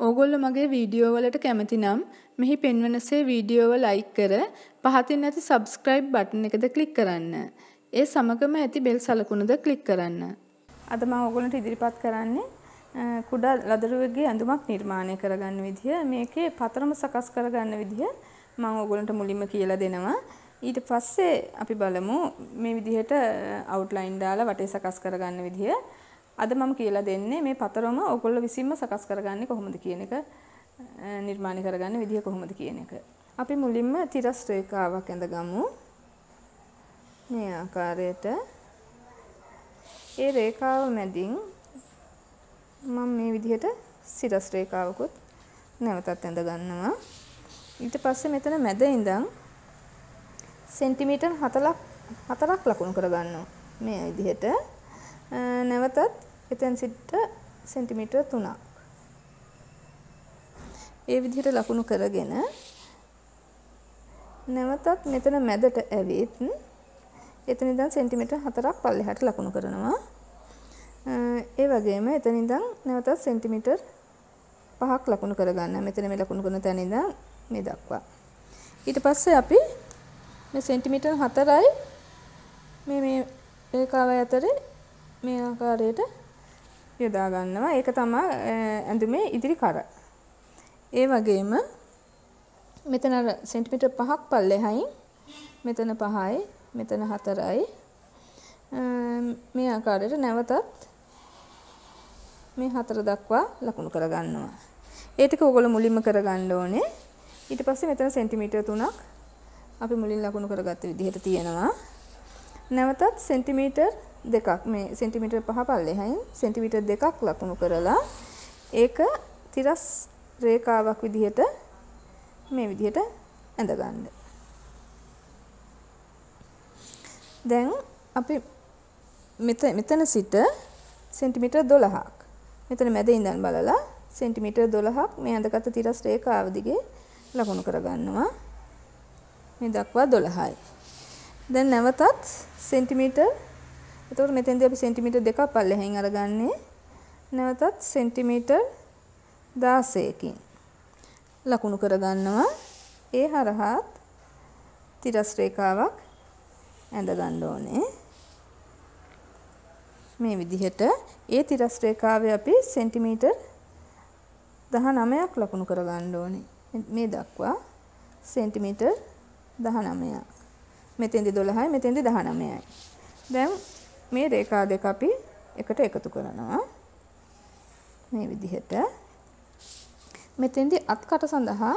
ඕගොල්ලෝ මගේ වීඩියෝ වලට කැමති නම් මෙහි පෙන්වනසේ වීඩියෝව ලයික් කර පහතින් ඇති සබස්ක්‍රයිබ් බටන් එකද ක්ලික් කරන්න. ඒ සමගම ඇති බෙල් සලකුණද ක්ලික් කරන්න. අද මම ඕගොල්ලන්ට ඉදිරිපත් කරන්නේ කුඩා ලදරුවෙක්ගේ ඇඳුමක් නිර්මාණය කරගන්න විදිය. මේකේ පතරම සකස් කරගන්න විදිය මම ඕගොල්ලන්ට මුලින්ම කියලා දෙනවා. ඊට පස්සේ අපි බලමු මේ විදිහට අවුට්ලයින් දාලා වටේ සකස් කරගන්න විදිය. අද මම කියලා දෙන්නේ මේ පතරම ඔයගොල්ලෝ විසින්ම සකස් කරගන්නේ කොහොමද කියන එක නිර්මාණය කරගන්න විදිහ කොහොමද කියන එක. අපි මුලින්ම තිරස් රේඛාවක් ඇඳගමු. මේ ආකාරයට ඒ රේඛාව මැදින් මම මේ විදිහට සිරස් රේඛාවකුත් නැවතත් ඇඳ ගන්නවා. ඊට පස්සේ මෙතන මැද ඉඳන් සෙන්ටිමීටර් 4ක් 4ක් ලකුණු කර ගන්නවා. මේ විදිහට නැවතත් එතෙන් සිට සෙන්ටිමීටර් 3ක්. ඒ විදිහට ලකුණු කරගෙන නැවතත් මෙතන මැදට ඇවිත් එතන ඉඳන් සෙන්ටිමීටර් 4ක් පල්ලෙහාට ලකුණු කරනවා. ඒ වගේම එතන ඉඳන් නැවතත් සෙන්ටිමීටර් 5ක් ලකුණු කරගන්න. මෙතන මේ ලකුණු කරන තැන ඉඳන් මේ දක්වා. ඊට පස්සේ අපි මේ සෙන්ටිමීටර් 4යි මේ මේ රේඛාව අතරේ මේ ආකාරයට යොදා ගන්නවා. ඒක තමයි ඇඳුමේ ඉදිරි කර. ඒ වගේම මෙතන සෙන්ටිමීටර් 5ක් පල්ලෙහායින් මෙතන 5යි මෙතන 4යි මේ ආකාරයට නැවතත් මේ හතර දක්වා ලකුණු කරගන්නවා. ඒ ටික ඕගොල්ලෝ මුලින්ම කරගන්න ඕනේ. ඊට පස්සේ මෙතන සෙන්ටිමීටර් 3ක් අපි මුලින් ලකුණු කරගත්ත විදිහට තියෙනවා. නැවතත් සෙන්ටිමීටර් දෙකක් මේ සෙන්ටිමීටර් පහ පල්ලෙහායින් සෙන්ටිමීටර් දෙකක් ලකුණු කරලා ඒක තිරස් රේඛාවක් විදිහට මේ විදිහට ඇඳගන්න. දැන් අපි මෙතන සිට සෙන්ටිමීටර් 12ක් මෙතන මැද ඉඳන් බලලා සෙන්ටිමීටර් 12ක් මේ ඇඳගත් තිරස් රේඛාව දිගේ ලකුණු කරගන්නවා. මේ දක්වා 12යි. දැන් නැවතත් සෙන්ටිමීටර් එතකොට මෙතෙන්දී අපි සෙන්ටිමීටර් දෙකක් පල්ලෙහෙන් අරගන්නේ. නැවතත් සෙන්ටිමීටර් 16කින් ලකුණු කරගන්නවා. ඒ හරහාත් තිරස් රේඛාවක් ඇඳ ගන්න ඕනේ. මේ විදිහට ඒ තිරස් රේඛාවේ අපි සෙන්ටිමීටර් 19ක් ලකුණු කරගන්න ඕනේ. මේ දක්වා සෙන්ටිමීටර් 19ක්. මෙතෙන්දි 12යි මෙතෙන්දි 19යි. දැන් මේ රේඛා දෙක අපි එකට එකතු කරනවා. මේ විදිහට. මෙතෙන්දි අත්කට සඳහා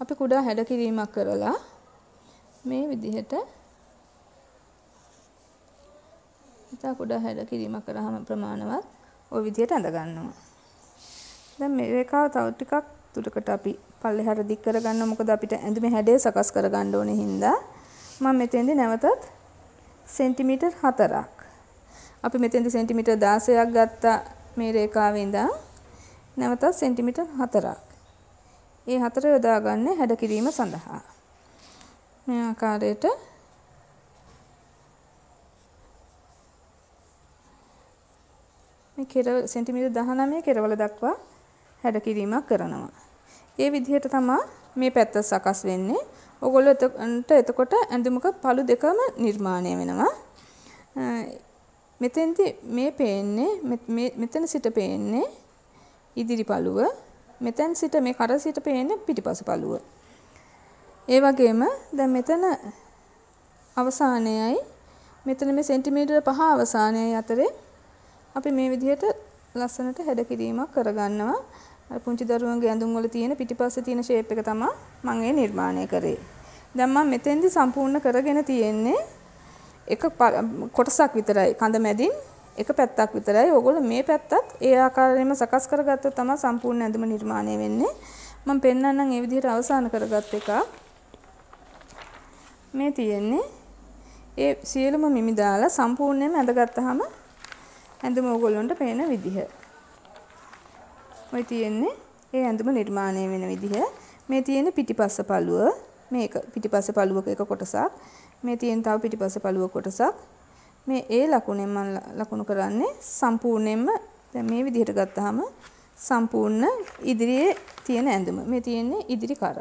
අපි කුඩා හැඩ කිරීමක් කරලා මේ විදිහට ඉතා කුඩා හැඩ කිරීමක් කරාම ප්‍රමාණවත් ওই විදිහට ඇඳ ගන්නවා. දැන් මේ රේඛාව තව ටිකක් දුරකට අපි පල්ලෙහාට දික් කරගන්නවා. මොකද අපිට ඇඳුමේ හැඩය සකස් කරගන්න ඕනේ හින්දා මම මෙතෙන්දි නැවතත් සෙන්ටිමීටර් 4ක් අපි මෙතෙන්දි සෙන්ටිමීටර් 16ක් ගත්තා මේ රේඛාවේ ඉඳන් නැවතත් සෙන්ටිමීටර් 4ක්. ඒ හතර යොදාගන්නේ හැඩ කිරීම සඳහා. මේ ආකාරයට මේ කෙර සෙන්ටිමීටර් 19 කෙරවල දක්වා හැඩ කිරීමක් කරනවා. ඒ විදිහට තමයි මේ පැත්ත සකස් වෙන්නේ. ඔගොල්ලෝ එතකොට ඇඳුමක පළු දෙකම නිර්මාණය වෙනවා. මෙතෙන්දි මේ පේන්නේ මෙතන සිට පේන්නේ ඉදිරි පළුව මෙතෙන් සිට මේ කර සිට පේන්නේ පිටිපස පළුව. ඒ වගේම දැන් මෙතන අවසානයයි මෙතන මේ සෙන්ටිමීටර 5 අවසානයයි අතරේ අපි මේ විදිහට ලස්සනට හැඩ කිරීමක් කරගන්නවා. අර පුංචි දරුවන්ගේ ඇඳුම් වල තියෙන පිටිපස්සේ තියෙන ෂේප් එක තමයි මම ඒ නිර්මාණය කරේ. දැන් මම මෙතෙන්දි සම්පූර්ණ කරගෙන තියෙන්නේ එක කොටසක් විතරයි කඳ මැදින් එක පැත්තක් විතරයි. ඕගොල්ලෝ මේ පැත්තත් ඒ ආකාරයෙන්ම සකස් කරගත්තොත් තමයි සම්පූර්ණ ඇඳුම නිර්මාණය වෙන්නේ. මම පෙන්වන්නම් ඒ විදිහට අවසන් කරගත් එක. මේ තියෙන්නේ ඒ සියලුම මිමි දාලා සම්පූර්ණයෙන්ම ඇඳගත්තාම ඇඳුම ඕගොල්ලන්ට පේන විදිහ. ඔය තියෙන්නේ ඒ ඇඳුම නිර්මාණය වෙන විදිහ. මේ තියෙන පිටිපස්ස පළුව මේක පිටිපස්ස පළුවක එක කොටසක්. මේ තියෙන තව පිටිපස්ස පළුව කොටසක්. මේ ඒ ලකුණෙන් මම ලකුණු කරන්නේ සම්පූර්ණයෙන්ම දැන් මේ විදිහට ගත්තාම සම්පූර්ණ ඉදිරියේ තියෙන ඇඳුම. මේ තියෙන්නේ ඉදිරි කර.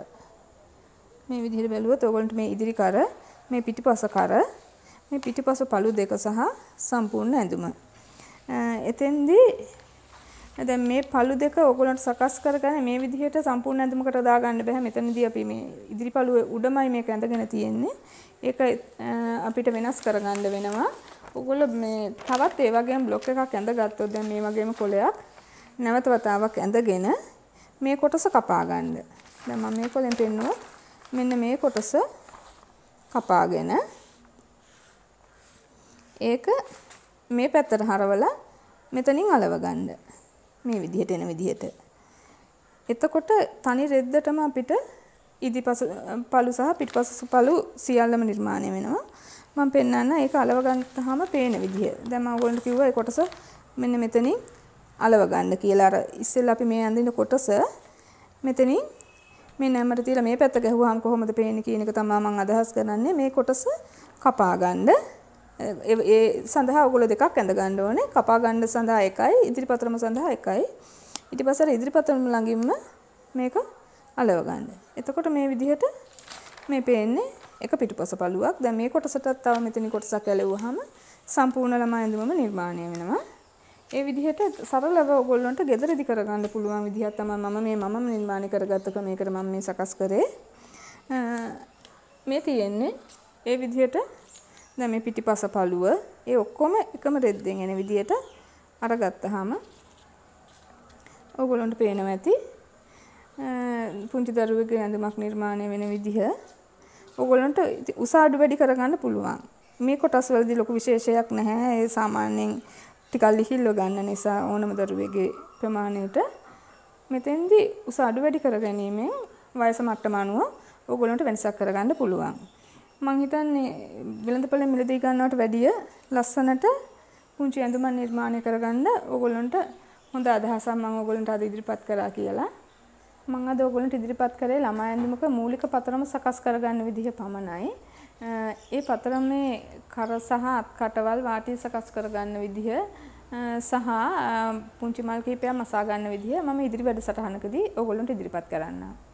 මේ විදිහට බැලුවොත් ඕගොල්ලන්ට මේ ඉදිරි කර, මේ පිටිපස කර, මේ පිටිපස පළු දෙක සහ සම්පූර්ණ ඇඳුම. එතෙන්දී දැන් මේ පළු දෙක ඕගොල්ලන්ට සකස් කරගන්න මේ විදිහට සම්පූර්ණ ඇඳුමකට දාගන්න බෑ. මෙතනදී අපි මේ ඉදිරි පළුවේ උඩමයි මේක ඇඳගෙන තියෙන්නේ. ඒක අපිට වෙනස් කරගන්න වෙනවා. ඕගොල්ලෝ මේ තවත් ඒ වගේම බ්ලොක් එකක් ඇඳගත්තොත් දැන් මේ වගේම කොලයක් නැවත වතාවක් ඇඳගෙන මේ කොටස කපා ගන්න. දැන් මම මේ කොලෙන් පෙන්නුවා. මෙන්න මේ කොටස කපාගෙන ඒක මේ පැත්තට හරවලා මෙතනින් අලව ගන්න. මේ විදිහට එන විදිහට. එතකොට තනි රෙද්දටම අපිට ඉදිපස පළු සහ පිටිපස පළු සියල්ලම නිර්මාණය වෙනවා. මම පෙන්වන්න ඒක අලව ගන්නාම පේන විදිහ. දැන් මම ඔයගොල්ලන්ට කිව්වා ඒ කොටස මෙන්න මෙතනින් අලව ගන්න කියලා. අර ඉස්සෙල්ලා අපි මේ අඳින කොටස මෙතනින් මේ නැමර තියලා මේ පැත්ත ගැහුවාම කොහොමද පේන්නේ කියන එක තමයි මම අදහස් කරන්නේ. මේ කොටස කපා ගන්න. ඒ සඳහා ඔයගොල්ලෝ දෙකක් ඇඳ ගන්න ඕනේ. කපා ගන්න සඳහා එකයි, ඉදිරිපතරම සඳහා එකයි. ඊට පස්සේ ඉදිරිපතරම ළඟින්ම මේක අලව ගන්න. එතකොට මේ විදිහට මේ පේන්නේ එක පිටුපස පළුවක්. දැන් මේ කොටසටත් තව මෙතන කොටසක් ඇලෙවුවාම සම්පූර්ණ ළමා ඇඳුමම නිර්මාණය වෙනවා. ඒ විදිහට සරලව ඔයගොල්ලන්ට ගෙදරදි කරගන්න පුළුවන් විදිහක් තමයි මම මේ මමම නිර්මාණය කරගත්ත ක්‍රමයකට මම මේ සකස් කරේ. මේ තියෙන්නේ ඒ විදිහට දැන් මේ පිටිපස පළුව ඒ ඔක්කොම එකම රෙද්දෙන් එන විදිහට අරගත්තාම ඔයගොල්ලන්ට පේනවා ඇති පුංචි දරුවෙකුගේ ඇඳුමක් නිර්මාණය වෙන විදිහ ඔයගොල්ලන්ට උස අඩු වැඩි කරගන්න පුළුවන්. මේ කොටස් වලදී ලොකු විශේෂයක් නැහැ. ඒ සාමාන්‍යයෙන් ටිකක් ලිහිල්ව ගන්න නිසා ඕනම දරුවෙකුගේ ප්‍රමාණයට මෙතෙන්දී උස අඩු වැඩි කර ගැනීමෙන් වයස මට්ටම අනුව ඕගොල්ලන්ට වෙනසක් කරගන්න පුළුවන්. මං හිතන්නේ වෙළඳපොලේ මිලදී ගන්නවට වැඩිය ලස්සනට පුංචි ඇඳුමක් නිර්මාණය කරගන්න ඕගොල්ලන්ට හොඳ අදහසක් මම ඕගොල්ලන්ට අද ඉදිරිපත් කරා කියලා. මම අද ඔයගොල්ලන්ට ඉදිරිපත් කරේ ළමා ඇඳුමක මූලික පතරම සකස් කරගන්න විදිහ පමණයි. ඒ පතරමේ කර සහ අත් කටවල් වාටි සකස් කරගන්න විදිහ සහ පුංචි මල් කිහිපයක් මසා ගන්න විදිහ මම ඉදිරි වැඩසටහනකදී ඔයගොල්ලන්ට ඉදිරිපත් කරන්නම්.